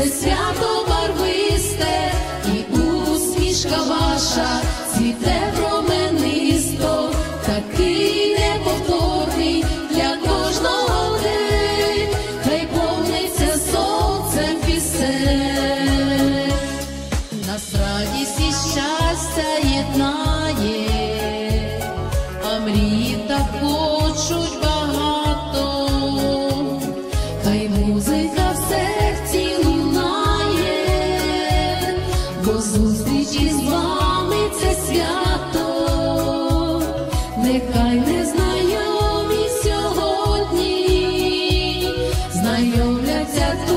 щасливе, це just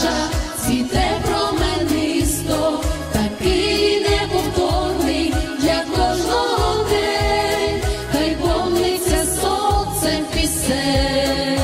ваша цвіте променисто, такий неповторний для кожного день, хай повниться сонцем пісень.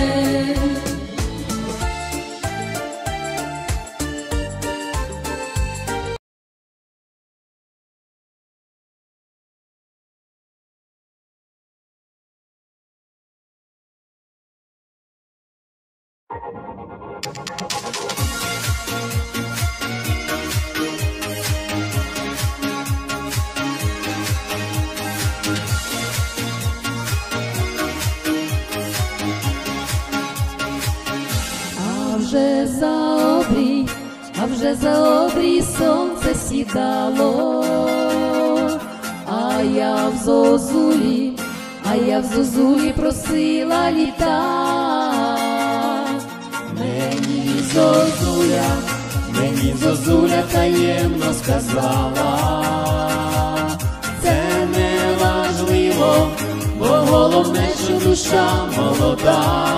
Вже за обрій сонце сідало, а я в зозулі, а я в зозулі просила літа. Мені зозуля, мені зозуля таємно сказала, це не важливо, бо головне, що душа молода.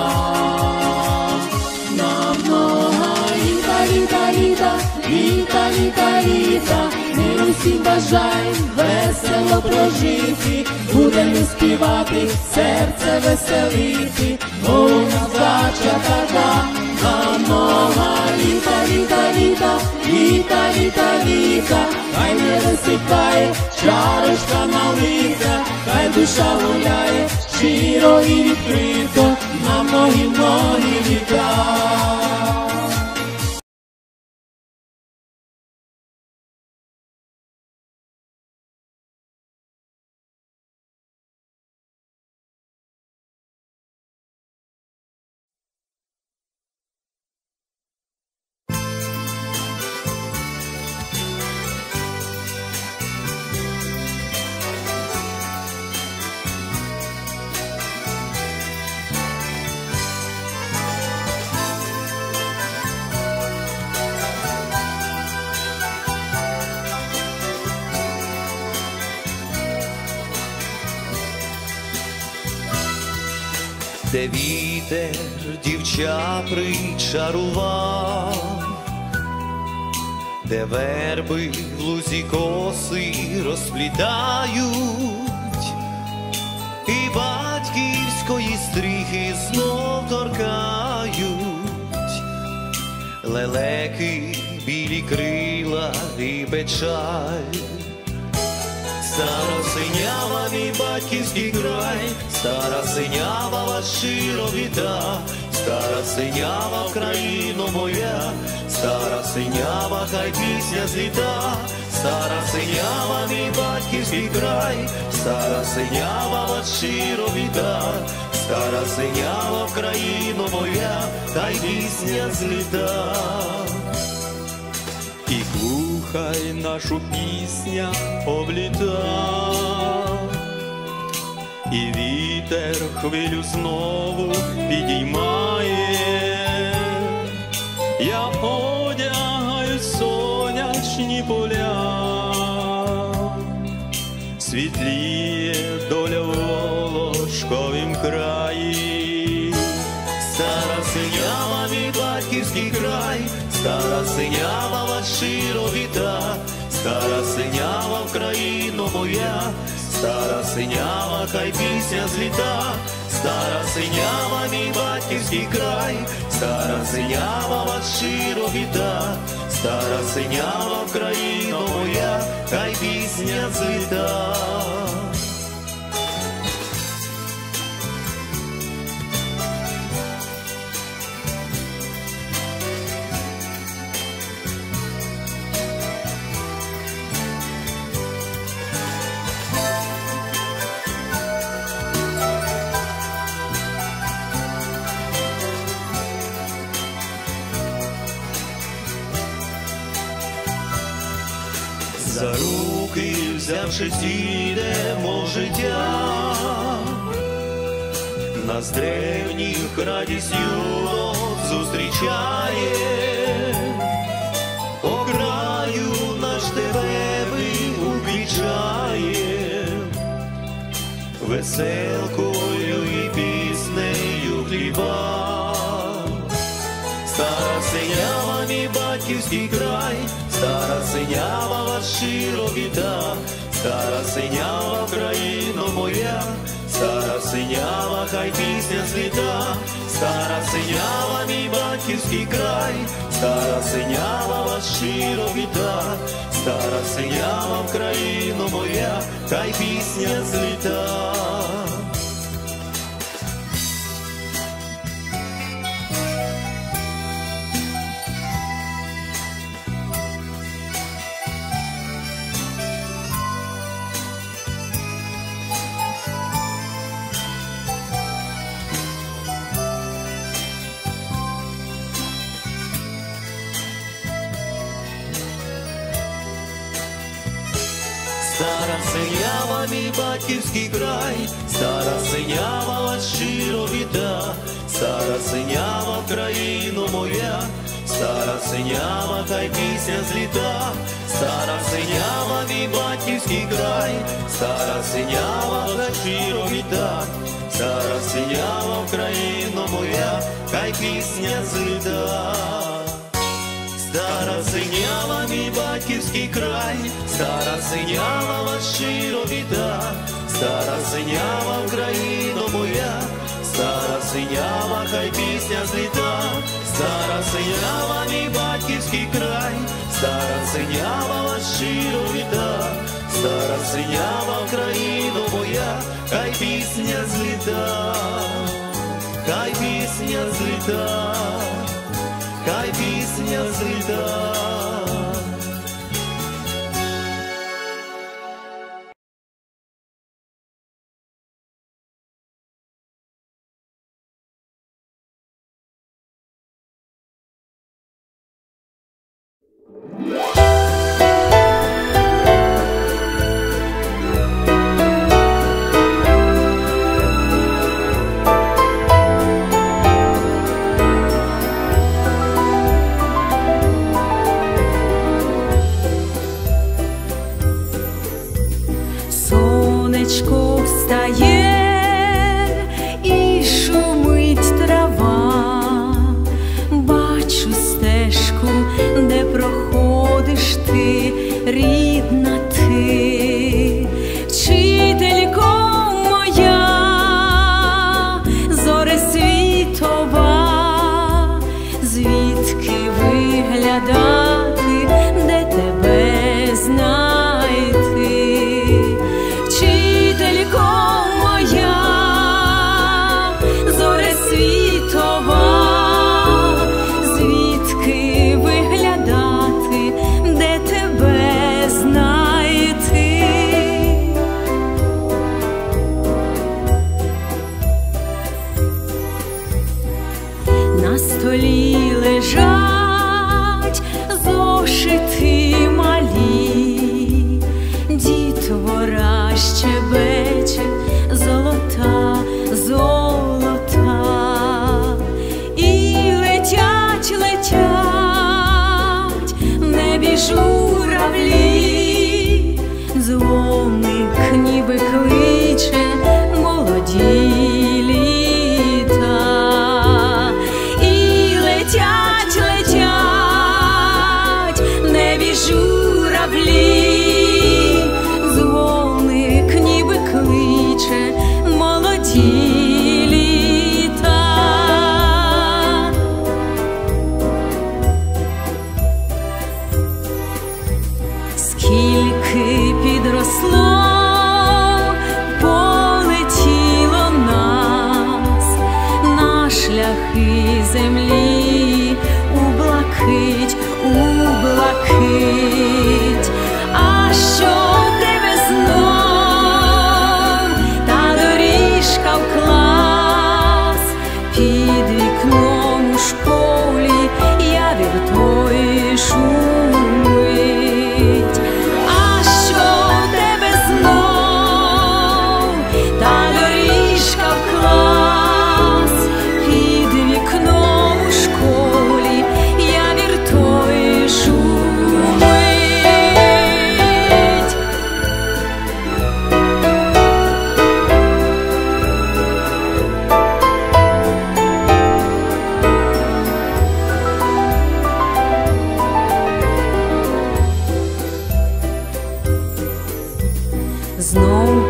Літа, літа, літа, літа, ми усім бажаєм весело прожити, будемо співати, серце веселити, бо у нас дача така, нам нога літа, літа, літа, літа, літа, літа, хай не висипає чарочка налита, хай душа гуляє щиро і відкрито, на многі многі літа. Де вітер дівча причарував, де верби в лузі коси розплітають, і батьківської стріхи знов торкають, лелеки, білі крила і печаль. Старосе синява, мій батьківський край, стара синява вас щиро віта, стара синява Україно моя, стара синява, хай пісня зліта, стара синява, мій батьківський край, стара синява вас щиро віта, стара синява Україно моя, хай пісня зліта. Слухай нашу пісня обліта, і вітер хвилю знову підіймає, я одягаю сонячні поля, світліє стара синява Україно моя, стара синява, хай пісня зліта, стара синява мій батьківський край, стара синява вас щиро віта, стара синява Україно моя, хай пісня зліта. Взявшись, йдемо в життя, нас древніх радістю зустрічає, по краю наш тебе увічає, веселкою і піснею хліба. Стара синява, мій батьківський край, стара синява вас щиро віта, стара синява країно моя, стара синява, хай пісня зліта, стара синява, мій батьківський край, стара синява вас щиро віта, стара синява Україно моя, хай пісня зліта. Батьківський край, стара синява вас щиро віта, стара синява країно моя, стара синява, хай пісня зліта, стара синява, мій батьківський край, стара синява, хай щиро віта, стара синява Україно моя, хай пісня зліта. Стара синява, мій батьківський край, стара синява вас щиро віта, стара синява Україно моя, стара синява, хай пісня зліта, стара синява, мій батьківський край, стара синява вас щиро віта, стара синява Україно моя, хай пісня зліта, хай пісня зліта. Хай пісня зліта.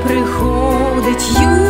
приходить.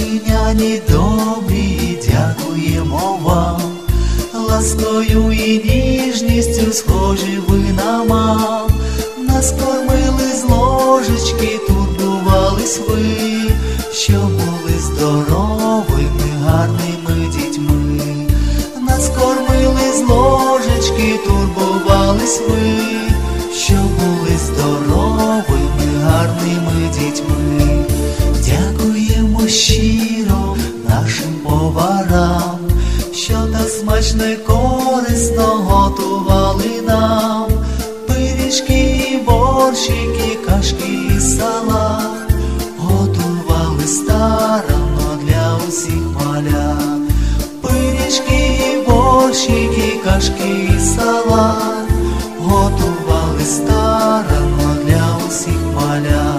Вітчизняні добрі, дякуємо вам, ласкою і ніжністю схожі ви на мам, нас кормили з ложечки, турбувались ви, що були здоровими, гарними дітьми, нас кормили з ложечки, турбувались ви, що були здоровими, гарними дітьми щиро нашим поварам, що так смачне корисно готували нам, пиріжки, борщики, кашки і салат готували старано для усіх малян, пиріжки, борщики, кашки і салат, готували старано для усіх малян.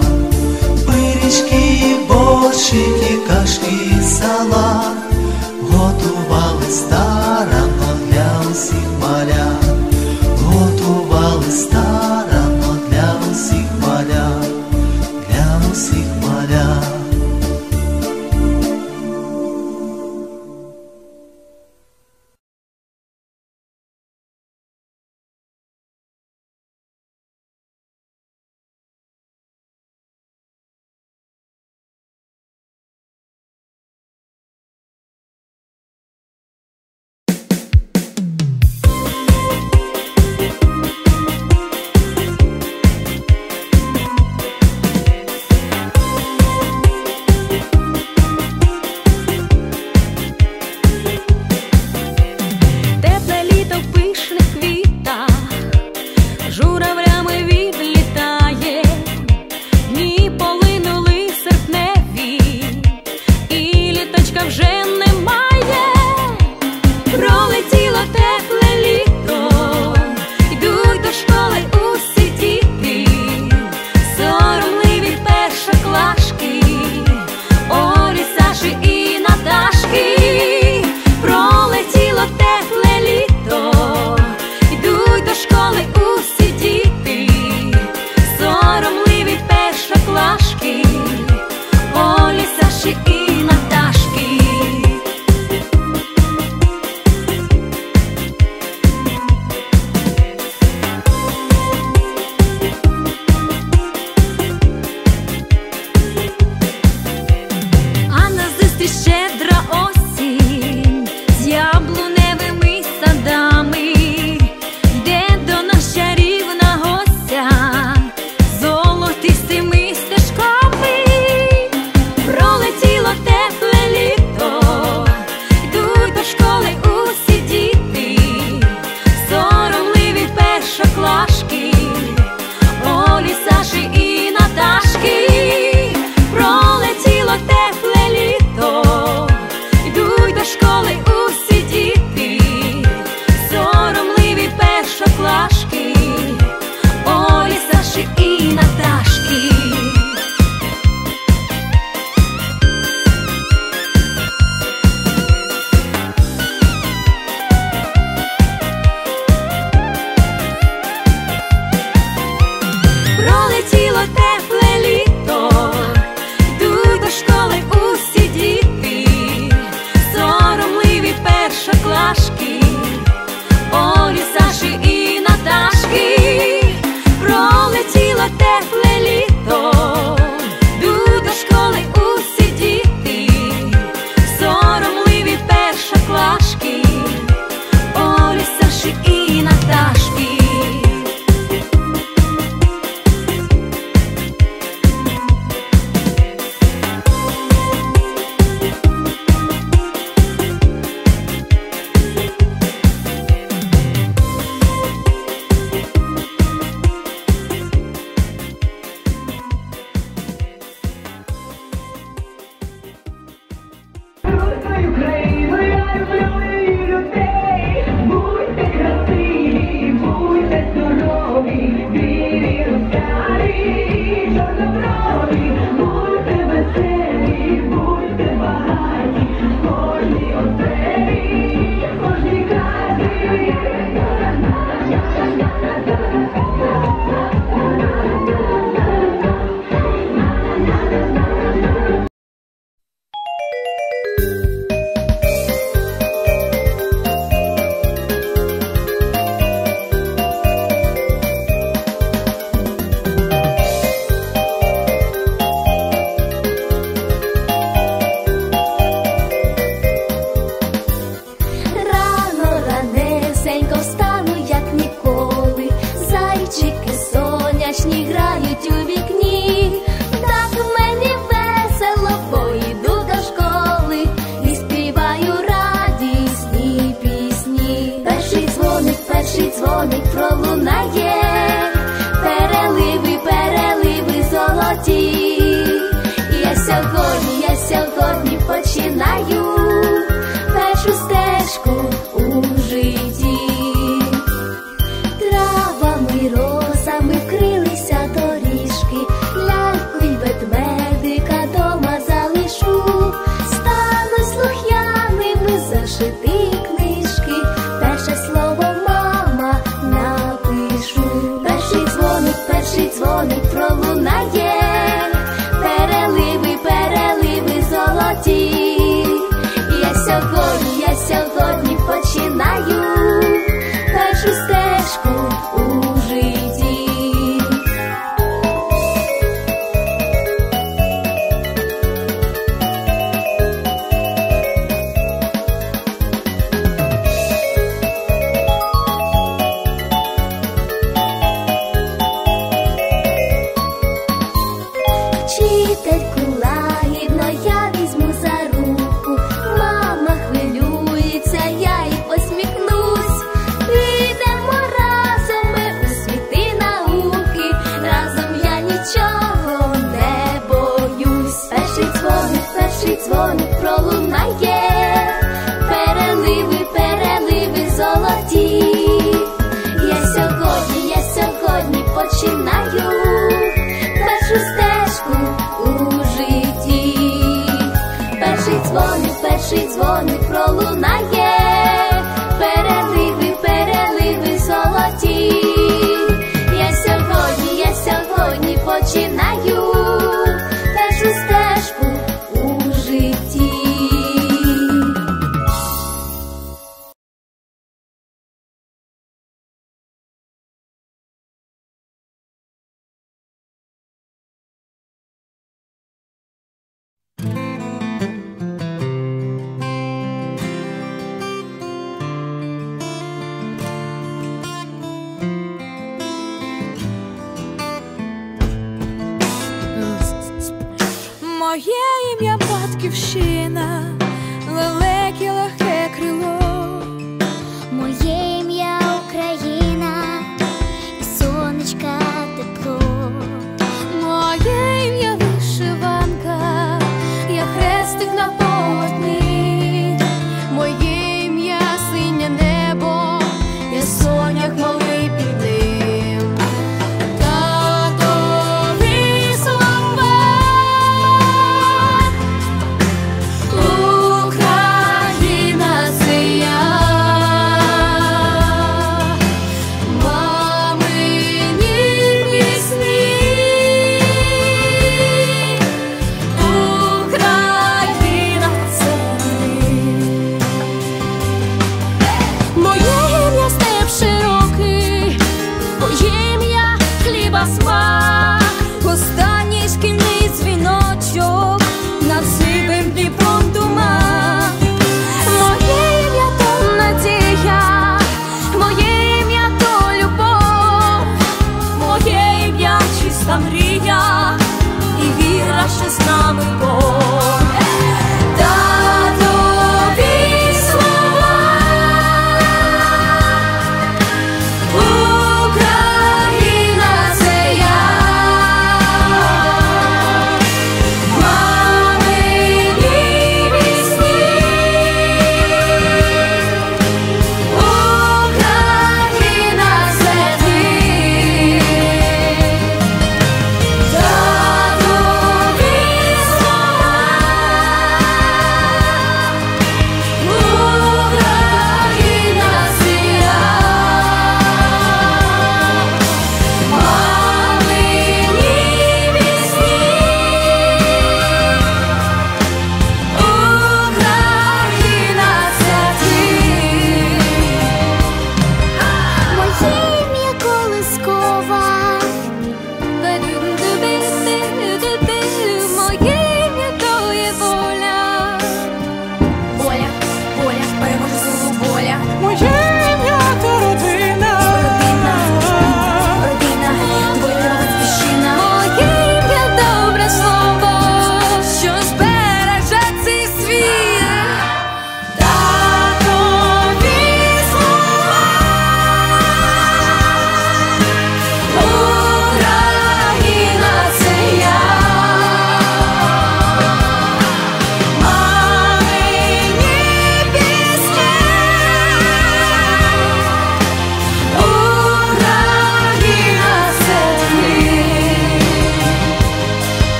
Oh, yeah.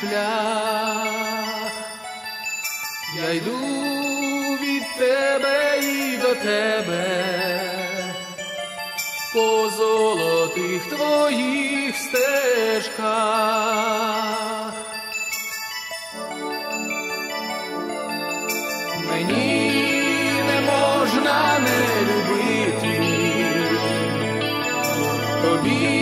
Шлях, я йду від тебе і до тебе, по золотих твоїх стежках. Мені не можна не любити, тобі